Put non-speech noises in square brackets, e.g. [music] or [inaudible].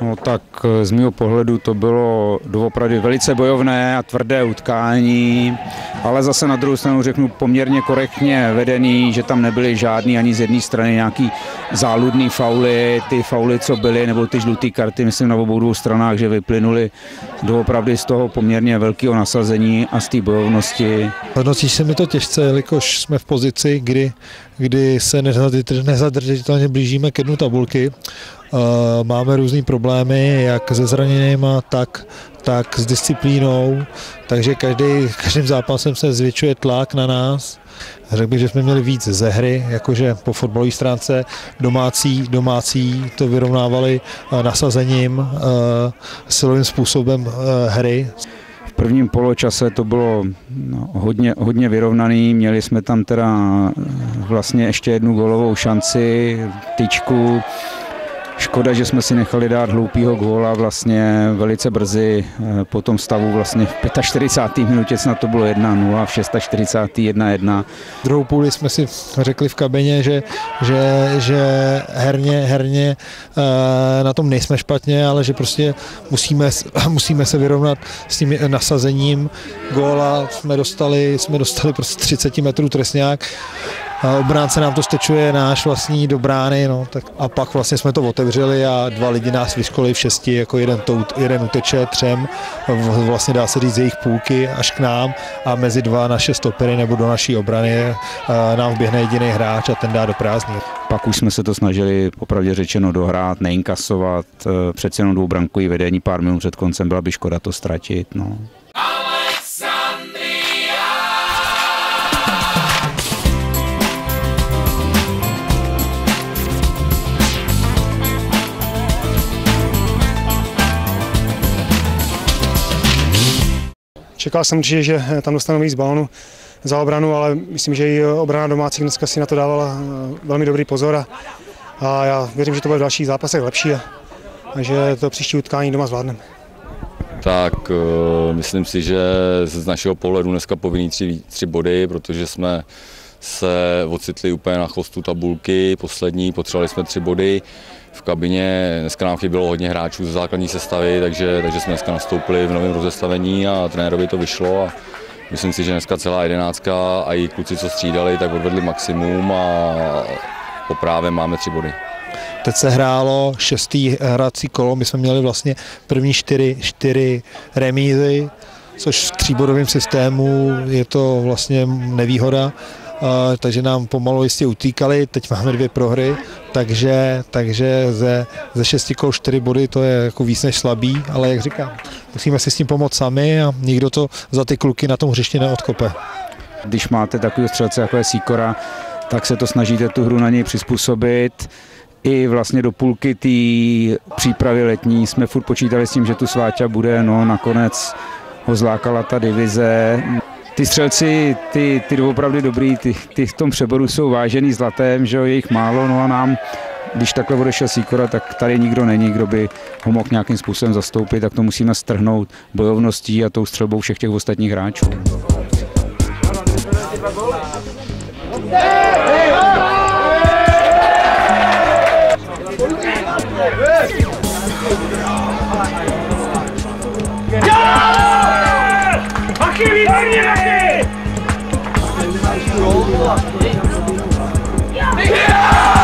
No tak eh, z mého pohledu to bylo doopravdy velice bojovné a tvrdé utkání, ale zase na druhou stranu řeknu poměrně korektně vedený, že tam nebyly žádný ani z jedné strany nějaký záludný fauly, ty fauly, co byly, nebo ty žluté karty, myslím na obou dvou stranách, že vyplynuly doopravdy z toho poměrně velkého nasazení a z té bojovnosti. Hodnotí se mi to těžce, jelikož jsme v pozici, kdy, kdy se nezadržitelně blížíme ke dnu tabulky. Máme různé problémy, jak se zraněnýma, tak, tak s disciplínou, takže každý, každým zápasem se zvětšuje tlak na nás. Řekl bych, že jsme měli víc ze hry, jakože po fotbalové stránce domácí, domácí to vyrovnávali nasazením, silovým způsobem hry. V prvním poločase to bylo no, hodně, hodně vyrovnaný, měli jsme tam teda vlastně ještě jednu golovou šanci, tyčku, Škoda, že jsme si nechali dát hloupýho góla vlastně velice brzy eh, po tom stavu vlastně v 45. minutě snad to bylo 1-0, v 46. 1-1. Druhou půli jsme si řekli v kabině, že, že, že herně, herně eh, na tom nejsme špatně, ale že prostě musíme, [clears throat] musíme se vyrovnat s tím nasazením góla. Jsme dostali, jsme dostali prostě 30 metrů trestňák obránce nám to stečuje náš vlastní do brány, no, tak a pak vlastně jsme to otevřeli a dva lidi nás vyškolili v šesti, jako jeden, to, jeden uteče třem, vlastně dá se říct z jejich půlky až k nám a mezi dva naše stopery nebo do naší obrany nám běhne jediný hráč a ten dá do prázdní. Pak už jsme se to snažili popravdě řečeno dohrát, neinkasovat, e, přece jenom dvoubrankový vedení pár minut před koncem byla by škoda to ztratit. No. Čekal jsem určitě, že tam dostanu víc balonu za obranu, ale myslím, že i obrana domácích dneska si na to dávala eh, velmi dobrý pozor a, a já věřím, že to bude v dalších zápasech lepší a, a že to příští utkání doma zvládneme. Tak uh, myslím si, že z našeho pohledu dneska povinný tři, tři body, protože jsme se ocitli úplně na chostu tabulky, poslední, potřebovali jsme tři body. V kabině dneska nám chybělo hodně hráčů ze základní sestavy, takže, takže jsme dneska nastoupili v novém rozestavení a trenérovi to vyšlo. A myslím si, že dneska celá jedenáctka a i kluci, co střídali, tak odvedli maximum a po právě máme tři body. Teď se hrálo šestý hrací kolo, my jsme měli vlastně první čtyři, čtyři remízy, což v tříbodovém systému je to vlastně nevýhoda takže nám pomalu jistě utýkali, teď máme dvě prohry, takže, takže ze, ze šesti kol čtyři body to je jako víc než slabý, ale jak říkám, musíme si s tím pomoct sami a nikdo to za ty kluky na tom hřišti neodkope. Když máte takový střelce jako je Sikora, tak se to snažíte tu hru na něj přizpůsobit. I vlastně do půlky té přípravy letní jsme furt počítali s tím, že tu Sváťa bude, no nakonec ho zlákala ta divize. Ty střelci, ty, ty opravdu dobrý, ty, ty v tom přeboru jsou vážený zlatem, že jo, je jich málo, no a nám, když takhle odešel Sikora, tak tady nikdo není, kdo by ho mohl nějakým způsobem zastoupit, tak to musíme strhnout bojovností a tou střelbou všech těch ostatních hráčů. Hey! Yeah!